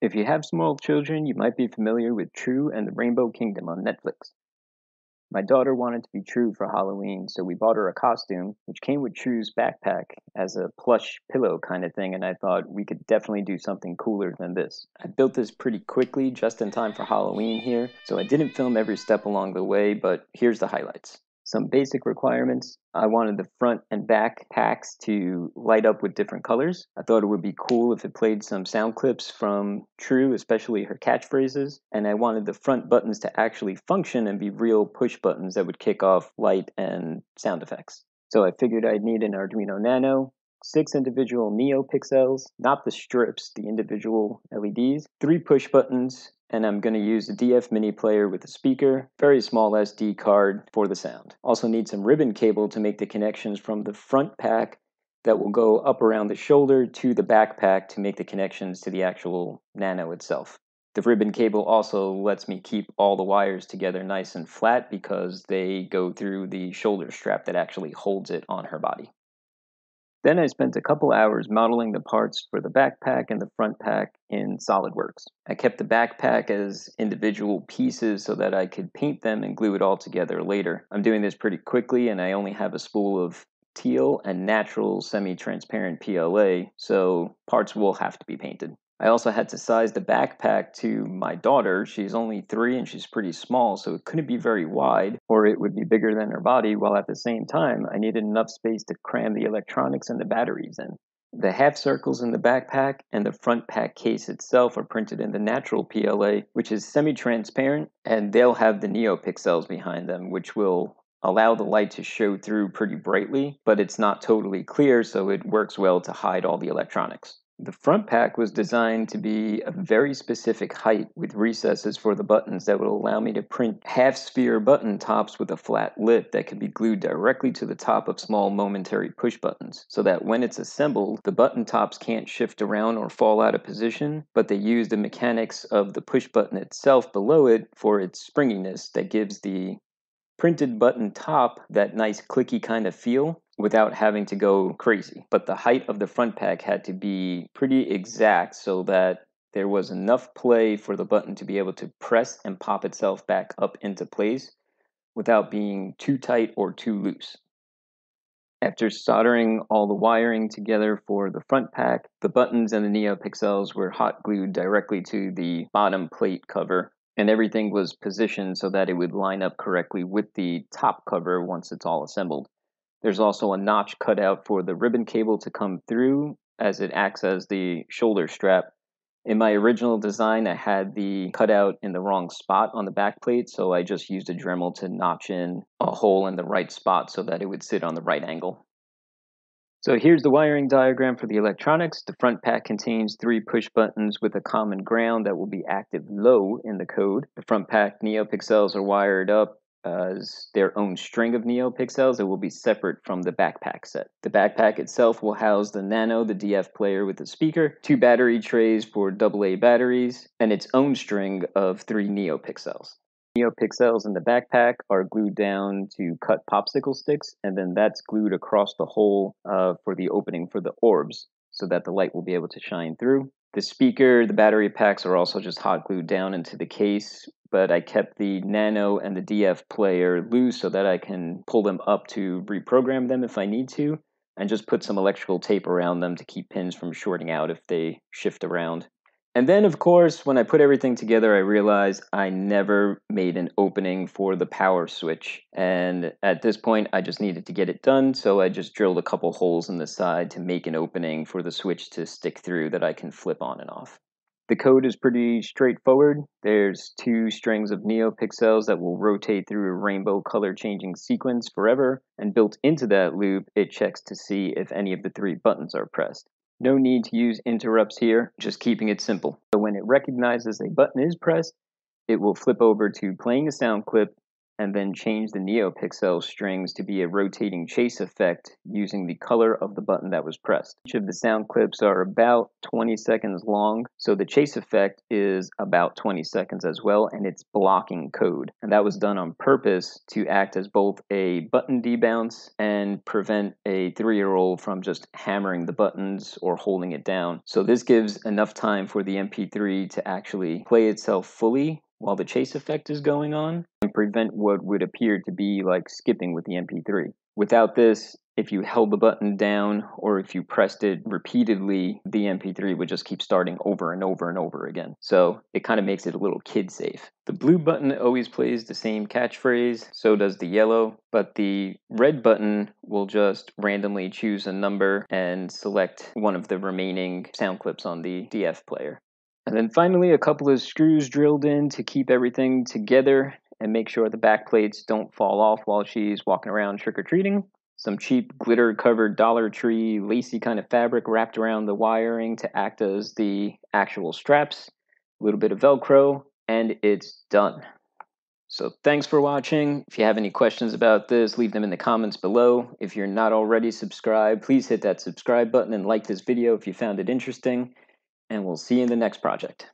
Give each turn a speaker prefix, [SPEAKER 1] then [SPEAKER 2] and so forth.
[SPEAKER 1] If you have small children, you might be familiar with True and the Rainbow Kingdom on Netflix. My daughter wanted to be True for Halloween, so we bought her a costume, which came with True's backpack as a plush pillow kind of thing, and I thought we could definitely do something cooler than this. I built this pretty quickly, just in time for Halloween here, so I didn't film every step along the way, but here's the highlights some basic requirements. I wanted the front and back packs to light up with different colors. I thought it would be cool if it played some sound clips from True, especially her catchphrases. And I wanted the front buttons to actually function and be real push buttons that would kick off light and sound effects. So I figured I'd need an Arduino Nano, six individual NeoPixels, not the strips, the individual LEDs, three push buttons, and I'm going to use a DF mini player with a speaker, very small SD card for the sound. Also need some ribbon cable to make the connections from the front pack that will go up around the shoulder to the backpack to make the connections to the actual Nano itself. The ribbon cable also lets me keep all the wires together nice and flat because they go through the shoulder strap that actually holds it on her body. Then I spent a couple hours modeling the parts for the backpack and the front pack in SolidWorks. I kept the backpack as individual pieces so that I could paint them and glue it all together later. I'm doing this pretty quickly and I only have a spool of teal and natural semi-transparent PLA, so parts will have to be painted. I also had to size the backpack to my daughter. She's only three and she's pretty small, so it couldn't be very wide or it would be bigger than her body, while at the same time, I needed enough space to cram the electronics and the batteries in. The half circles in the backpack and the front pack case itself are printed in the natural PLA, which is semi transparent, and they'll have the NeoPixels behind them, which will allow the light to show through pretty brightly, but it's not totally clear, so it works well to hide all the electronics. The front pack was designed to be a very specific height with recesses for the buttons that would allow me to print half sphere button tops with a flat lip that could be glued directly to the top of small momentary push buttons so that when it's assembled, the button tops can't shift around or fall out of position, but they use the mechanics of the push button itself below it for its springiness that gives the printed button top that nice clicky kind of feel without having to go crazy. But the height of the front pack had to be pretty exact so that there was enough play for the button to be able to press and pop itself back up into place without being too tight or too loose. After soldering all the wiring together for the front pack, the buttons and the NeoPixels were hot glued directly to the bottom plate cover and everything was positioned so that it would line up correctly with the top cover once it's all assembled. There's also a notch cut out for the ribbon cable to come through as it acts as the shoulder strap. In my original design, I had the cutout in the wrong spot on the back plate, so I just used a Dremel to notch in a hole in the right spot so that it would sit on the right angle. So here's the wiring diagram for the electronics. The front pack contains three push buttons with a common ground that will be active low in the code. The front pack NeoPixels are wired up as their own string of NeoPixels that will be separate from the backpack set. The backpack itself will house the Nano, the DF player with the speaker, two battery trays for AA batteries, and its own string of three NeoPixels. NeoPixels in the backpack are glued down to cut popsicle sticks, and then that's glued across the hole uh, for the opening for the orbs so that the light will be able to shine through. The speaker, the battery packs are also just hot glued down into the case, but I kept the Nano and the DF player loose so that I can pull them up to reprogram them if I need to, and just put some electrical tape around them to keep pins from shorting out if they shift around. And then, of course, when I put everything together, I realized I never made an opening for the power switch. And at this point, I just needed to get it done. So I just drilled a couple holes in the side to make an opening for the switch to stick through that I can flip on and off. The code is pretty straightforward. There's two strings of NeoPixels that will rotate through a rainbow color changing sequence forever, and built into that loop, it checks to see if any of the three buttons are pressed. No need to use interrupts here, just keeping it simple. So when it recognizes a button is pressed, it will flip over to playing a sound clip, and then change the NeoPixel strings to be a rotating chase effect using the color of the button that was pressed. Each of the sound clips are about 20 seconds long, so the chase effect is about 20 seconds as well, and it's blocking code. And that was done on purpose to act as both a button debounce and prevent a three year old from just hammering the buttons or holding it down. So this gives enough time for the MP3 to actually play itself fully while the chase effect is going on prevent what would appear to be like skipping with the MP3. Without this, if you held the button down or if you pressed it repeatedly, the MP3 would just keep starting over and over and over again. So it kind of makes it a little kid safe. The blue button always plays the same catchphrase, so does the yellow, but the red button will just randomly choose a number and select one of the remaining sound clips on the DF player. And then finally, a couple of screws drilled in to keep everything together and make sure the back plates don't fall off while she's walking around trick or treating. Some cheap glitter covered Dollar Tree lacy kind of fabric wrapped around the wiring to act as the actual straps, a little bit of Velcro, and it's done. So thanks for watching. If you have any questions about this, leave them in the comments below. If you're not already subscribed, please hit that subscribe button and like this video if you found it interesting and we'll see you in the next project.